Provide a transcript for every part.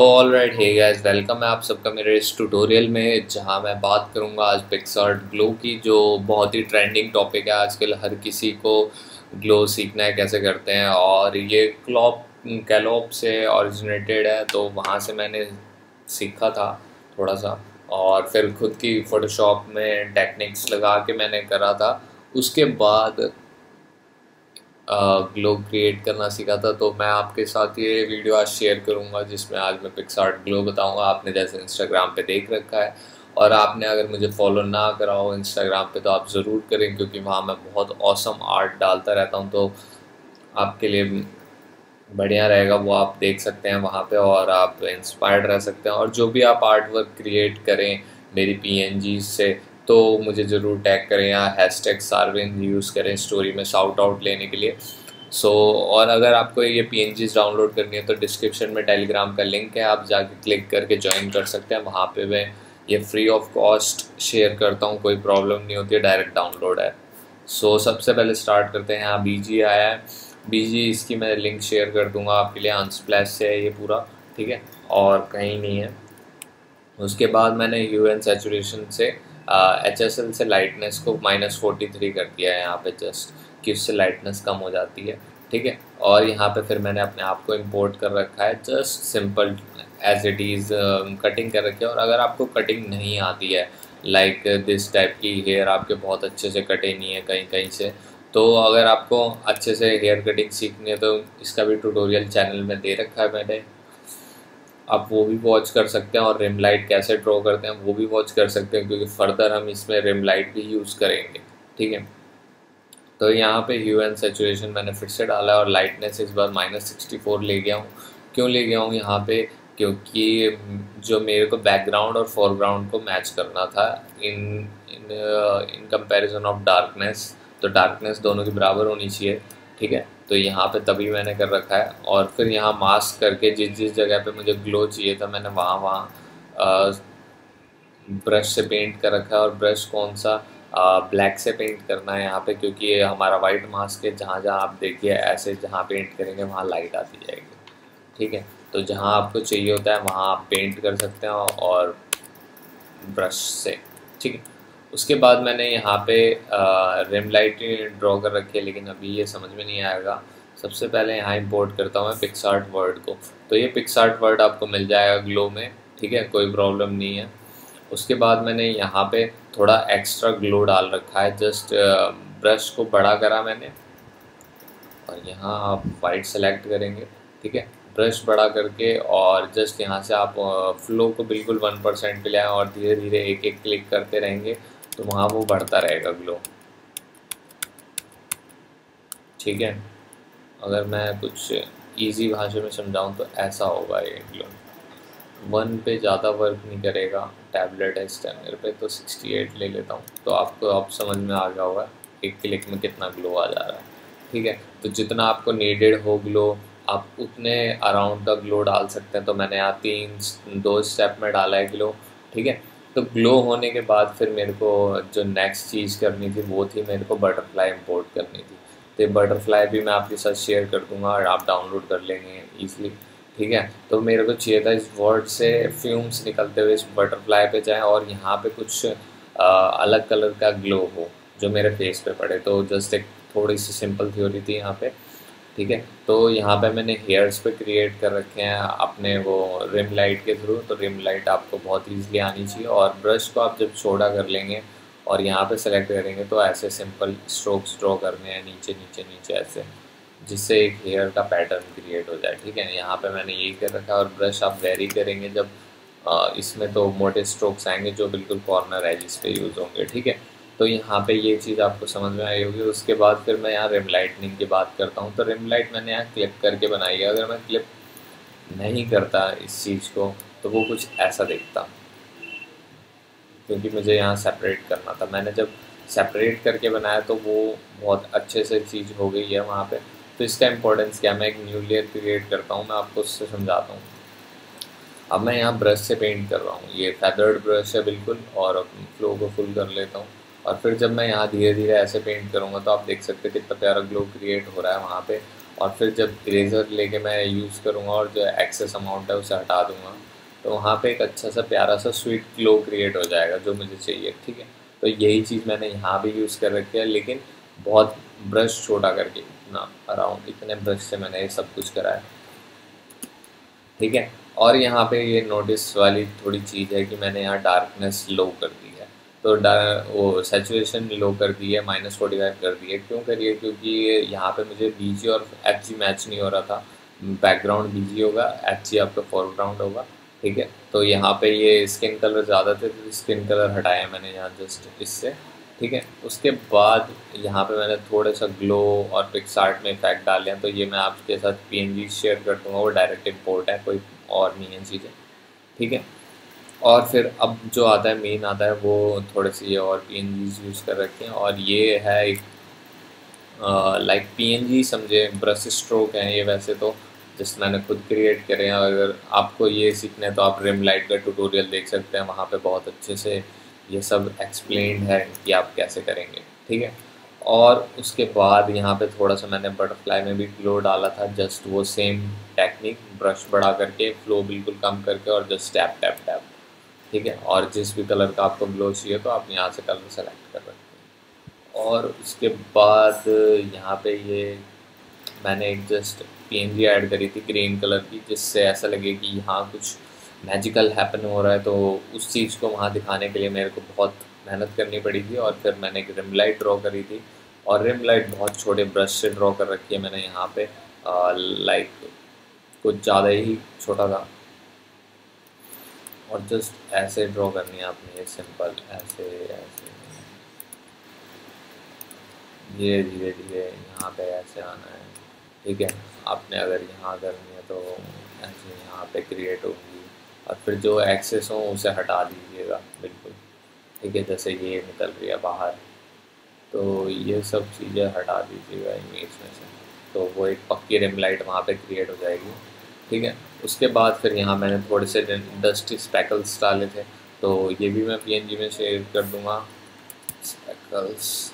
All right hey guys welcome है आप सबका मेरे इस ट्यूटोरियल में, जहाँ मैं बात करूँगा आज पिक्सार्ट ग्लो की, जो बहुत ही ट्रेंडिंग टॉपिक है आजकल हर किसी को ग्लो सीखना है, कैसे करते हैं, और ये क्लॉप कैलॉप से ओरिजिनेटेड है तो वहाँ से मैंने सीखा था थोड़ा सा, और फिर खुद की फ़ोटोशॉप में टेक्निक्स लगा के मैंने करा था, उसके बाद ग्लो क्रिएट करना सीखा था तो मैं आपके साथ ये वीडियो आज शेयर करूँगा, जिसमें आज मैं पिक्सार्ट ग्लो बताऊँगा। आपने जैसे इंस्टाग्राम पे देख रखा है, और आपने अगर मुझे फॉलो ना करा हो इंस्टाग्राम पे तो आप ज़रूर करें, क्योंकि वहाँ मैं बहुत औसम आर्ट डालता रहता हूँ तो आपके लिए बढ़िया रहेगा, वो आप देख सकते हैं वहाँ पे, और आप इंस्पायर्ड रह सकते हैं। और जो भी आप आर्ट वर्क क्रिएट करें, मेरी पीएनजी से तो मुझे ज़रूर टैग करें या हैश टैग सार्विन यूज़ करें स्टोरी में शाउट आउट लेने के लिए। सो so, और अगर आपको ये पी डाउनलोड करनी है तो डिस्क्रिप्शन में टेलीग्राम का लिंक है आप जाके क्लिक करके ज्वाइन कर सकते हैं। वहाँ पे मैं ये फ्री ऑफ़ कॉस्ट शेयर करता हूँ कोई प्रॉब्लम नहीं होती है डायरेक्ट डाउनलोड है। सो so, सबसे पहले स्टार्ट करते हैं। यहाँ बी आया है। बीजी इसकी मैं लिंक शेयर कर दूँगा आपके लिए। अनस्प्लैश से है ये पूरा ठीक है? और कहीं नहीं है। उसके बाद मैंने यू एन सेचुरेशन से एच एस एल से लाइटनेस को माइनस फोर्टी थ्री कर दिया है यहाँ पे जस्ट कि उससे लाइटनेस कम हो जाती है, ठीक है? और यहाँ पे फिर मैंने अपने आप को इम्पोर्ट कर रखा है just simple as it is cutting कर रखी है। और अगर आपको कटिंग नहीं आती है लाइक दिस टाइप की हेयर आपके बहुत अच्छे से कटे नहीं है कहीं कहीं से तो अगर आपको अच्छे से हेयर कटिंग सीखनी है तो इसका भी ट्यूटोरियल चैनल में दे रखा है मैंने। आप वो भी वॉच कर सकते हैं और रिम लाइट कैसे ड्रॉ करते हैं, वो भी वॉच कर सकते हैं, क्योंकि फर्दर हम इसमें रिम लाइट भी यूज़ करेंगे, ठीक है? तो यहाँ पे ह्यू एंड सेचुरेशन मैंने फिर से डाला और लाइटनेस इस बार माइनस सिक्सटी फोर ले गया हूँ। क्यों ले गया हूँ यहाँ पे? क्योंकि जो मेरे को बैकग्राउंड और फोरग्राउंड को मैच करना था in in in comparison of darkness तो डार्कनेस दोनों के बराबर होनी चाहिए, ठीक है? तो यहाँ पे तभी मैंने कर रखा है। और फिर यहाँ मास्क करके जिस जिस जगह पे मुझे ग्लो चाहिए था, मैंने वहाँ वहाँ ब्रश से पेंट कर रखा है। और ब्रश कौन सा ब्लैक से पेंट करना है यहाँ पे, क्योंकि ये हमारा वाइट मास्क है। जहाँ जहाँ आप देखिए, ऐसे जहाँ पेंट करेंगे, वहाँ लाइट आती जाएगी। ठीक है? तो जहाँ आपको चाहिए होता है, वहाँ आप पेंट कर सकते हैं और ब्रश से। ठीक है? उसके बाद मैंने यहाँ पे रिम लाइट ड्रॉ कर रखी है, लेकिन अभी ये समझ में नहीं आएगा। सबसे पहले यहाँ इंपोर्ट करता हूँ मैं पिक्सार्ट वर्ड को। तो ये पिक्सार्ट वर्ड आपको मिल जाएगा ग्लो में, ठीक है? कोई प्रॉब्लम नहीं है। उसके बाद मैंने यहाँ पे थोड़ा एक्स्ट्रा ग्लो डाल रखा है। जस्ट ब्रश को बड़ा करा मैंने। और यहाँ आप वाइट सेलेक्ट करेंगे, ठीक है? ब्रश बड़ा करके और जस्ट यहाँ से आप फ्लो को बिल्कुल वन परसेंट पे लाएँ और धीरे धीरे एक एक क्लिक करते रहेंगे। तो वहाँ वो बढ़ता रहेगा ग्लो ठीक है? अगर मैं कुछ इजी भाषा में समझाऊँ तो ऐसा होगा ये ग्लो वन पे ज़्यादा वर्क नहीं करेगा टैबलेट है मेरे पे तो 68 ले लेता हूँ। तो आपको आप समझ में आ गया होगा एक क्लिक में कितना ग्लो आ जा रहा है। ठीक है? तो जितना आपको नीडेड हो ग्लो आप उतने अराउंड का ग्लो डाल सकते हैं। तो मैंने यहाँ तीन, दो स्टेप में डाला है ग्लो ठीक है? तो ग्लो होने के बाद फिर मेरे को जो नेक्स्ट चीज़ करनी थी वो थी मेरे को बटरफ्लाई इंपोर्ट करनी थी। तो बटरफ्लाई भी मैं आपके साथ शेयर कर दूँगा और आप डाउनलोड कर लेंगे ईजिली ठीक है? तो मेरे को चाहिए था इस वर्ड से फ्यूम्स निकलते हुए इस बटरफ्लाई पे जाए और यहाँ पे कुछ आ, अलग कलर का ग्लो हो जो मेरे फेस पे पड़े। तो जस्ट एक थोड़ी सी सिंपल थ्योरी थी यहाँ पे। ठीक है? तो यहाँ पे मैंने हेयर्स पे क्रिएट कर रखे हैं अपने वो रिम लाइट के थ्रू तो रिम लाइट आपको बहुत ईजिली आनी चाहिए और ब्रश को आप जब छोड़ा कर लेंगे और यहाँ पे सेलेक्ट करेंगे तो ऐसे सिंपल स्ट्रोक्स ड्रॉ करने हैं नीचे नीचे नीचे ऐसे, जिससे एक हेयर का पैटर्न क्रिएट हो जाए, ठीक है? यहाँ पे मैंने यही कर रखा है और ब्रश आप वेरी करेंगे जब इसमें तो मोटे स्ट्रोक्स आएँगे जो बिल्कुल कॉर्नर है जिस पे यूज़ होंगे, ठीक है? तो यहाँ पे ये चीज़ आपको समझ में आई होगी। उसके बाद फिर मैं यहाँ रिम लाइटनिंग की बात करता हूँ। तो रिम लाइट मैंने यहाँ क्लिप करके बनाई है। अगर मैं क्लिप नहीं करता इस चीज़ को तो वो कुछ ऐसा देखता। क्योंकि मुझे यहाँ सेपरेट करना था। मैंने जब सेपरेट करके बनाया तो वो बहुत अच्छे से चीज़ हो गई है वहाँ पे। तो इसका इंपॉर्टेंस क्या मैं एक न्यू लेयर क्रिएट करता हूँ। मैं आपको उससे समझाता हूँ। अब मैं यहाँ ब्रश से पेंट कर रहा हूँ। ये फेदर्ड ब्रश है बिल्कुल, और फ्लो को फुल कर लेता हूँ। और फिर जब मैं यहाँ धीरे धीरे ऐसे पेंट करूँगा तो आप देख सकते हैं कितना प्यारा ग्लो क्रिएट हो रहा है वहाँ पे। और फिर जब इरेज़र लेके मैं यूज़ करूँगा और जो एक्सेस अमाउंट है उसे हटा दूँगा तो वहाँ पे एक अच्छा सा प्यारा सा स्वीट ग्लो क्रिएट हो जाएगा जो मुझे चाहिए, ठीक है? तो यही चीज़ मैंने यहाँ भी यूज़ कर रखी है, लेकिन बहुत ब्रश छोटा करके इतना अराउंड इतने ब्रश से मैंने ये सब कुछ करा है। ठीक है? और यहाँ पे ये नोटिस वाली थोड़ी चीज़ है कि मैंने यहाँ डार्कनेस लो कर दी। तो वो सेचुरेशन लो कर दी है माइनस फोर्टी फाइव कर दी है। क्यों करिए क्योंकि यहाँ पे मुझे बी और एच मैच नहीं हो रहा था। बैकग्राउंड बी होगा एच आपका फोरग्राउंड होगा, ठीक है? तो यहाँ पे ये स्किन कलर ज़्यादा थे तो स्किन कलर हटाया मैंने यहाँ जस्ट इससे, ठीक है? उसके बाद यहाँ पे मैंने थोड़ा सा ग्लो और पिक्स आर्ट में इफ़ेक्ट डाले हैं तो ये मैं आपके साथ पीएनजी शेयर कर दूँगा, वो डायरेक्ट इम्पोर्ट है, कोई और नहीं है चीज़ें, ठीक है? और फिर अब जो आता है मेन आता है, वो थोड़े से ये और पी एन यूज़ कर रखे हैं। और ये है एक लाइक पी एन जी समझे ब्रश स्ट्रोक हैं ये वैसे तो जस्ट मैंने खुद क्रिएट करे हैं। अगर आपको ये सीखना है तो आप रिम लाइट का ट्यूटोरियल देख सकते हैं, वहाँ पे बहुत अच्छे से ये सब एक्सप्लेन है कि आप कैसे करेंगे, ठीक है? और उसके बाद यहाँ पे थोड़ा सा मैंने बटरफ्लाई में भी ग्लो डाला था जस्ट वो सेम टेक्निक ब्रश बढ़ा करके फ्लो बिल्कुल कम करके और जस्ट टैप टैप टैप ठीक है? और जिस भी कलर का आपको ग्लो चाहिए तो आप यहाँ से कलर सेलेक्ट कर सकते हैं। और उसके बाद यहाँ पे ये मैंने एक जस्ट पी ऐड करी थी ग्रीन कलर की, जिससे ऐसा लगे कि यहाँ कुछ मैजिकल हैपन हो रहा है तो उस चीज़ को वहाँ दिखाने के लिए मेरे को बहुत मेहनत करनी पड़ी थी और फिर मैंने एक रिम लाइट ड्रॉ करी थी। और रिम लाइट बहुत छोटे ब्रश से ड्रॉ कर रखी है मैंने यहाँ पे लाइक कुछ ज़्यादा ही छोटा था। और जस्ट ऐसे ड्रॉ करनी है आपने ये सिंपल ऐसे ऐसे। धीरे धीरे धीरे यहाँ पे ऐसे आना है। ठीक है, आपने अगर यहाँ करनी है तो ऐसे यहाँ पे क्रिएट होगी। और फिर जो एक्सेस हो उसे हटा दीजिएगा, बिल्कुल। ठीक है, जैसे ये निकल रही है बाहर। तो ये सब चीज़ें हटा दीजिएगा इमेज में से। तो वो एक पक्की रिम लाइट वहाँ पे क्रिएट हो जाएगी। ठीक है उसके बाद फिर यहाँ मैंने थोड़े से डस्टी स्पैकल्स डाले थे तो ये भी मैं पीएनजी में शेयर कर दूँगा। स्पैकल्स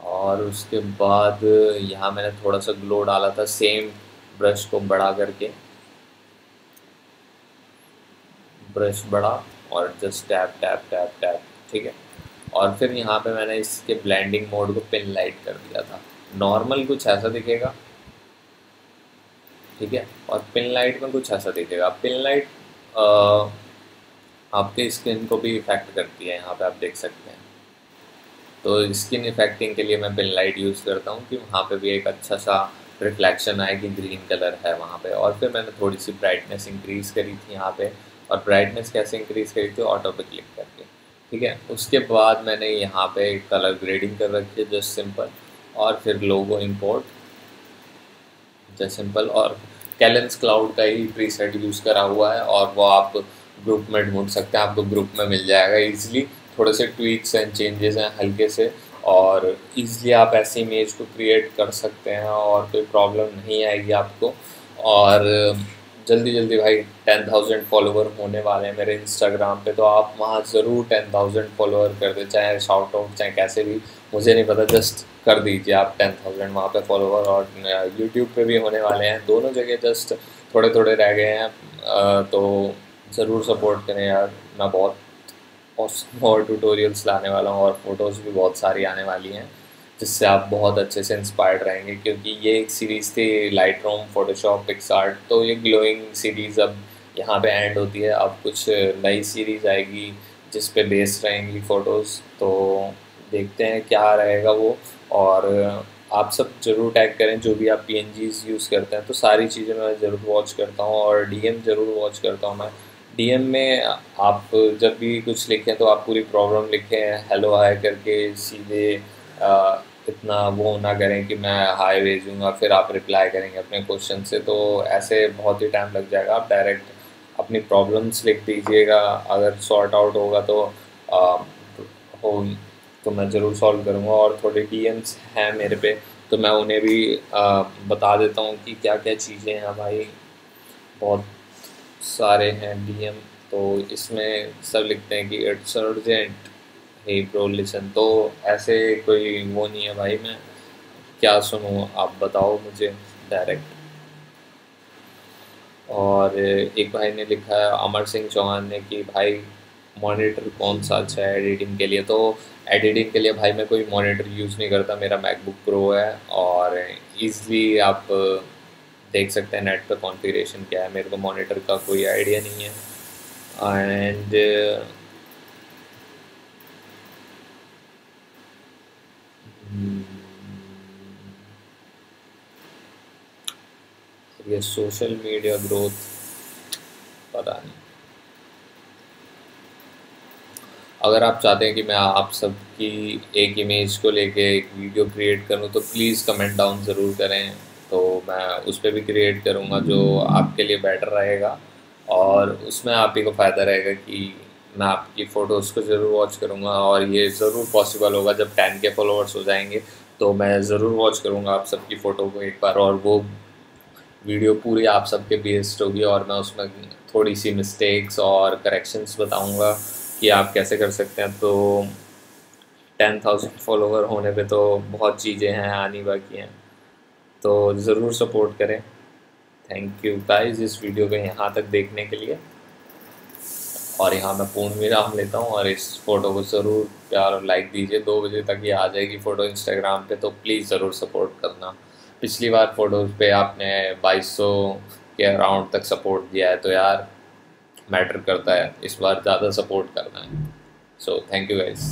और उसके बाद यहाँ मैंने थोड़ा सा ग्लो डाला था सेम ब्रश को बढ़ा करके। ब्रश बढ़ा और just tap tap tap tap ठीक है। और फिर यहाँ पे मैंने इसके ब्लेंडिंग मोड को पिन लाइट कर दिया था। नॉर्मल कुछ ऐसा दिखेगा। ठीक है? और पिन लाइट में कुछ ऐसा दिखेगा। पिन लाइट आपके स्किन को भी इफ़ेक्ट करती है, यहाँ पे आप देख सकते हैं। तो स्किन इफेक्टिंग के लिए मैं पिन लाइट यूज़ करता हूँ कि वहाँ पे भी एक अच्छा सा रिफ्लेक्शन आए कि ग्रीन कलर है वहाँ पे। और फिर मैंने थोड़ी सी ब्राइटनेस इंक्रीज़ करी थी यहाँ पे। और ब्राइटनेस कैसे इंक्रीज़ करी थी? ऑटो पे क्लिक करके। ठीक है? उसके बाद मैंने यहाँ पे कलर ग्रेडिंग कर रखी है जस्ट सिंपल और फिर लोगो इम्पोर्ट जस्ट सिंपल और कैलेंस क्लाउड का ही प्री सेट यूज़ करा हुआ है, और वो आप ग्रुप में ढूंढ सकते हैं, आपको ग्रुप में मिल जाएगा ईजिली थोड़े से ट्वीट्स एंड चेंजेस हैं हल्के से, और ईज़िली आप ऐसी इमेज को क्रिएट कर सकते हैं, और कोई प्रॉब्लम नहीं आएगी आपको। और जल्दी जल्दी भाई टेन थाउज़ेंड फॉलोवर होने वाले हैं मेरे इंस्टाग्राम पे तो आप वहाँ ज़रूर टेन थाउज़ेंड फॉलोअर कर दे, चाहे शाउट आउट चाहे कैसे भी। मुझे नहीं पता जस्ट कर दीजिए आप टेन थाउज़ेंड वहाँ पर फॉलोवर और यूट्यूब पे भी होने वाले हैं। दोनों जगह जस्ट थोड़े थोड़े रह गए हैं। तो ज़रूर सपोर्ट करें यार, मैं बहुत और ट्यूटोरियल्स लाने वाला हूँ और फ़ोटोज़ भी बहुत सारी आने वाली हैं। जिससे आप बहुत अच्छे से इंस्पायर्ड रहेंगे, क्योंकि ये एक सीरीज़ थी लाइट रूम फोटोशॉप पिक्सार्ट तो ये ग्लोइंग सीरीज़ अब यहाँ पे एंड होती है। अब कुछ नई सीरीज़ आएगी जिस पे बेस्ड रहेंगी फ़ोटोज़ तो देखते हैं क्या रहेगा वो। और आप सब ज़रूर टैग करें, जो भी आप पी यूज़ करते हैं तो सारी चीज़ें मैं ज़रूर वॉच करता हूँ और डीएम ज़रूर वॉच करता हूँ मैं। डीएम में आप जब भी कुछ लिखें तो आप पूरी प्रॉब्लम लिखें हेलो हाय करके सीधे इतना वो ना करें कि मैं हाई भेजूँगा फिर आप रिप्लाई करेंगे अपने क्वेश्चन से तो ऐसे बहुत ही टाइम लग जाएगा। आप डायरेक्ट अपनी प्रॉब्लम्स लिख दीजिएगा। अगर सॉर्ट आउट होगा तो आ, हो तो मैं ज़रूर सॉल्व करूँगा। और थोड़े डी हैं मेरे पे तो मैं उन्हें भी आ, बता देता हूँ कि क्या क्या चीज़ें हैं भाई। बहुत सारे हैं डीएम तो इसमें सब लिखते हैं कि it's urgent hey bro listen तो ऐसे कोई वो नहीं है भाई, मैं क्या सुनूँ, आप बताओ मुझे डायरेक्ट और एक भाई ने लिखा है, अमर सिंह चौहान ने कि भाई मॉनिटर कौन सा अच्छा है एडिटिंग के लिए? तो एडिटिंग के लिए भाई मैं कोई मॉनिटर यूज़ नहीं करता, मेरा मैकबुक प्रो है और ईज़िली आप देख सकते हैं नेट पर कॉन्फ़िगरेशन क्या है, मेरे को मॉनिटर का कोई आइडिया नहीं है। एंड ये सोशल मीडिया ग्रोथ, पता नहीं। अगर आप चाहते हैं कि मैं आप सबकी एक इमेज को लेके एक वीडियो क्रिएट करूँ तो प्लीज़ कमेंट डाउन ज़रूर करें। तो मैं उस पर भी क्रिएट करूँगा जो आपके लिए बेटर रहेगा। और उसमें आप ही को फ़ायदा रहेगा कि मैं आपकी फ़ोटोज़ को ज़रूर वॉच करूँगा। और ये ज़रूर पॉसिबल होगा जब टेन के फॉलोअर्स हो जाएँगे तो मैं ज़रूर वॉच करूँगा आप सबकी फ़ोटो को एक बार। और वो वीडियो पूरी आप सबके बेस्ड होगी और मैं उसमें थोड़ी सी मिस्टेक्स और करेक्शंस बताऊँगा कि आप कैसे कर सकते हैं। तो टेन थाउज़ेंड फॉलोवर होने पे तो बहुत चीज़ें हैं, आनी बाकी हैं। तो ज़रूर सपोर्ट करें। थैंक यू गाइस इस वीडियो को यहाँ तक देखने के लिए। और यहाँ मैं पूर्ण विराम लेता हूँ और इस फ़ोटो को ज़रूर प्यार और लाइक दीजिए। दो बजे तक ये आ जाएगी फ़ोटो इंस्टाग्राम पे तो प्लीज़ ज़रूर सपोर्ट करना। पिछली बार फ़ोटोज़ पे आपने 2200 के अराउंड तक सपोर्ट दिया है तो यार मैटर करता है। इस बार ज़्यादा सपोर्ट करना है। So thank you guys